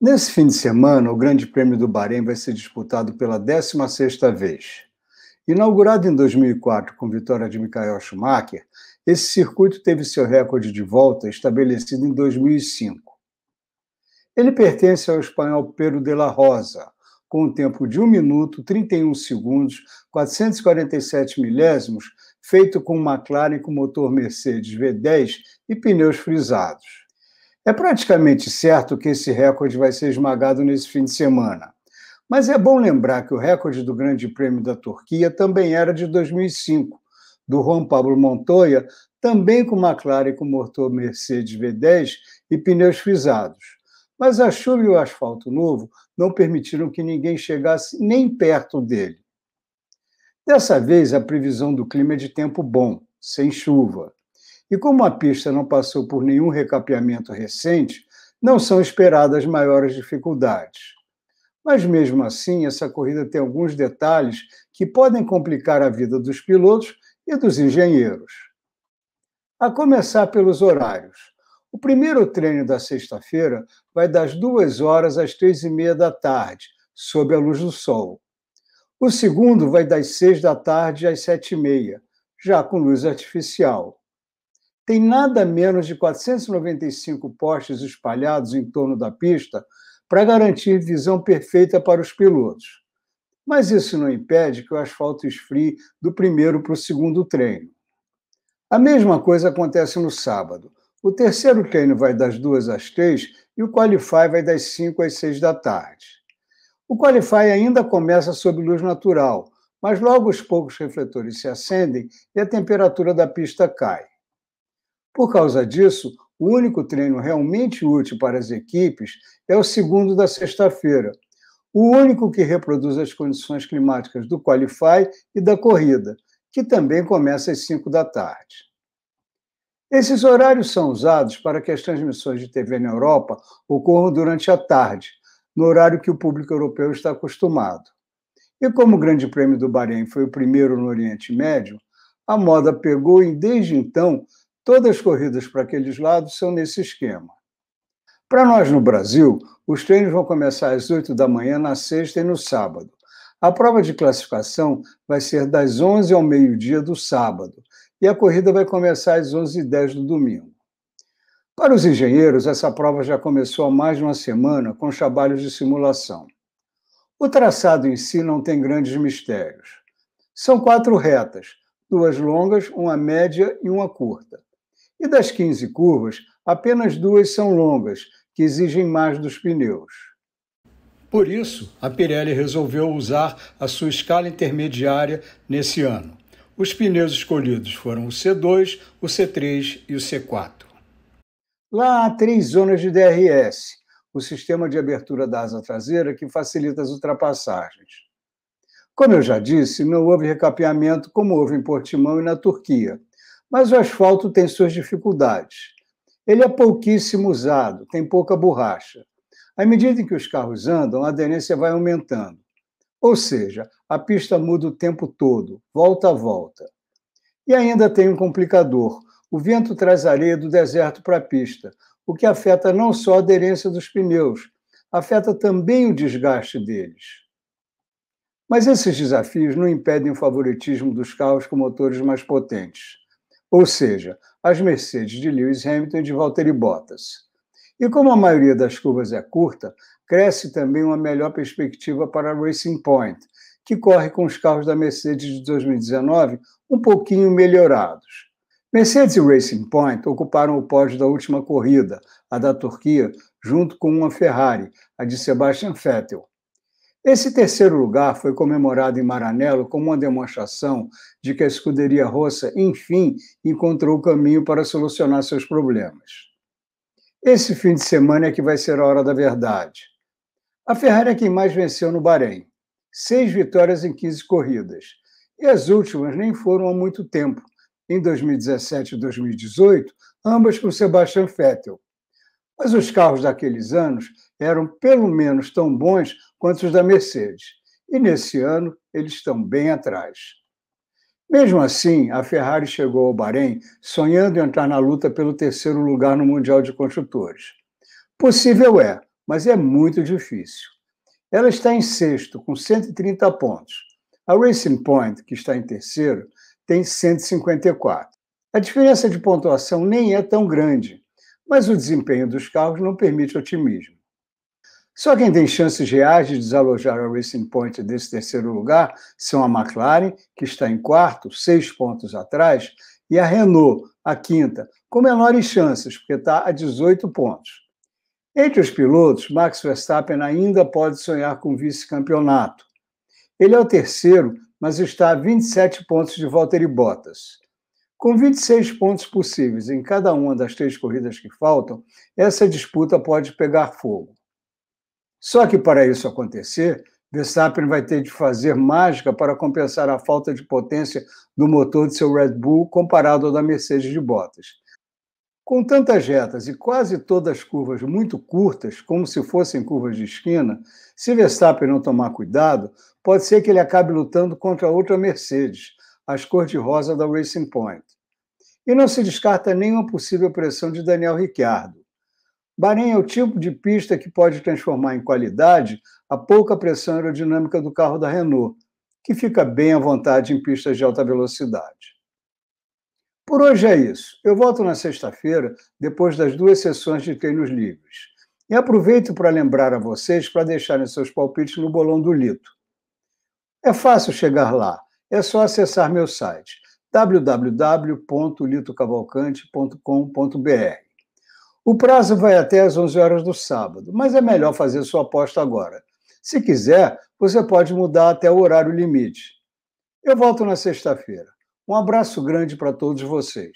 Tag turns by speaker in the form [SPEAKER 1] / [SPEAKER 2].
[SPEAKER 1] Nesse fim de semana, o Grande Prêmio do Bahrein vai ser disputado pela 16ª vez. Inaugurado em 2004 com vitória de Michael Schumacher, esse circuito teve seu recorde de volta estabelecido em 2005. Ele pertence ao espanhol Pedro de la Rosa, com um tempo de 1 minuto, 31 segundos, 447 milésimos, feito com McLaren com motor Mercedes V10 e pneus frisados. É praticamente certo que esse recorde vai ser esmagado nesse fim de semana. Mas é bom lembrar que o recorde do Grande Prêmio da Turquia também era de 2005, do Juan Pablo Montoya, também com McLaren com motor Mercedes V10 e pneus frisados. Mas a chuva e o asfalto novo não permitiram que ninguém chegasse nem perto dele. Dessa vez, a previsão do clima é de tempo bom, sem chuva. E como a pista não passou por nenhum recapeamento recente, não são esperadas maiores dificuldades. Mas mesmo assim, essa corrida tem alguns detalhes que podem complicar a vida dos pilotos e dos engenheiros. A começar pelos horários. O primeiro treino da sexta-feira vai das duas horas às três e meia da tarde, sob a luz do sol. O segundo vai das seis da tarde às sete e meia, já com luz artificial. Tem nada menos de 495 postes espalhados em torno da pista para garantir visão perfeita para os pilotos. Mas isso não impede que o asfalto esfrie do primeiro para o segundo treino. A mesma coisa acontece no sábado. O terceiro treino vai das duas às três e o Qualify vai das cinco às seis da tarde. O Qualify ainda começa sob luz natural, mas logo os poucos refletores se acendem e a temperatura da pista cai. Por causa disso, o único treino realmente útil para as equipes é o segundo da sexta-feira, o único que reproduz as condições climáticas do Qualify e da corrida, que também começa às cinco da tarde. Esses horários são usados para que as transmissões de TV na Europa ocorram durante a tarde, no horário que o público europeu está acostumado. E como o Grande Prêmio do Bahrein foi o primeiro no Oriente Médio, a moda pegou e, desde então, todas as corridas para aqueles lados são nesse esquema. Para nós no Brasil, os treinos vão começar às 8 da manhã na sexta e no sábado. A prova de classificação vai ser das 11 ao meio-dia do sábado e a corrida vai começar às 11h10 do domingo. Para os engenheiros, essa prova já começou há mais de uma semana com trabalhos de simulação. O traçado em si não tem grandes mistérios. São quatro retas, duas longas, uma média e uma curta. E das 15 curvas, apenas duas são longas, que exigem mais dos pneus. Por isso, a Pirelli resolveu usar a sua escala intermediária nesse ano. Os pneus escolhidos foram o C2, o C3 e o C4. Lá há três zonas de DRS, o sistema de abertura da asa traseira que facilita as ultrapassagens. Como eu já disse, não houve recapeamento como houve em Portimão e na Turquia, mas o asfalto tem suas dificuldades. Ele é pouquíssimo usado, tem pouca borracha. À medida em que os carros andam, a aderência vai aumentando. Ou seja, a pista muda o tempo todo, volta a volta. E ainda tem um complicador. O vento traz areia do deserto para a pista, o que afeta não só a aderência dos pneus, afeta também o desgaste deles. Mas esses desafios não impedem o favoritismo dos carros com motores mais potentes, ou seja, as Mercedes de Lewis Hamilton e de Valtteri Bottas. E como a maioria das curvas é curta, cresce também uma melhor perspectiva para a Racing Point, que corre com os carros da Mercedes de 2019 um pouquinho melhorados. Mercedes e Racing Point ocuparam o pódio da última corrida, a da Turquia, junto com uma Ferrari, a de Sebastian Vettel. Esse terceiro lugar foi comemorado em Maranello como uma demonstração de que a escuderia russa, enfim, encontrou o caminho para solucionar seus problemas. Esse fim de semana é que vai ser a hora da verdade. A Ferrari é quem mais venceu no Bahrein. Seis vitórias em 15 corridas. E as últimas nem foram há muito tempo, em 2017 e 2018, ambas com Sebastian Vettel. Mas os carros daqueles anos eram pelo menos tão bons quanto os da Mercedes. E nesse ano eles estão bem atrás. Mesmo assim, a Ferrari chegou ao Bahrein sonhando em entrar na luta pelo terceiro lugar no Mundial de Construtores. Possível é, mas é muito difícil. Ela está em sexto, com 130 pontos. A Racing Point, que está em terceiro, tem 154. A diferença de pontuação nem é tão grande, mas o desempenho dos carros não permite otimismo. Só quem tem chances reais de desalojar a Racing Point desse terceiro lugar são a McLaren, que está em quarto, seis pontos atrás, e a Renault, a quinta, com menores chances, porque está a 18 pontos. Entre os pilotos, Max Verstappen ainda pode sonhar com vice-campeonato. Ele é o terceiro, mas está a 27 pontos de Valtteri Bottas. Com 26 pontos possíveis em cada uma das três corridas que faltam, essa disputa pode pegar fogo. Só que para isso acontecer, Verstappen vai ter de fazer mágica para compensar a falta de potência do motor de seu Red Bull comparado ao da Mercedes de Bottas. Com tantas retas e quase todas curvas muito curtas, como se fossem curvas de esquina, se Verstappen não tomar cuidado, pode ser que ele acabe lutando contra outra Mercedes, as cor-de-rosa da Racing Point. E não se descarta nenhuma possível pressão de Daniel Ricciardo. Bahrein é o tipo de pista que pode transformar em qualidade a pouca pressão aerodinâmica do carro da Renault, que fica bem à vontade em pistas de alta velocidade. Por hoje é isso. Eu volto na sexta-feira, depois das duas sessões de treinos livres. E aproveito para lembrar a vocês para deixarem seus palpites no bolão do Lito. É fácil chegar lá, é só acessar meu site www.litocavalcante.com.br. O prazo vai até às 11 horas do sábado, mas é melhor fazer sua aposta agora. Se quiser, você pode mudar até o horário limite. Eu volto na sexta-feira. Um abraço grande para todos vocês.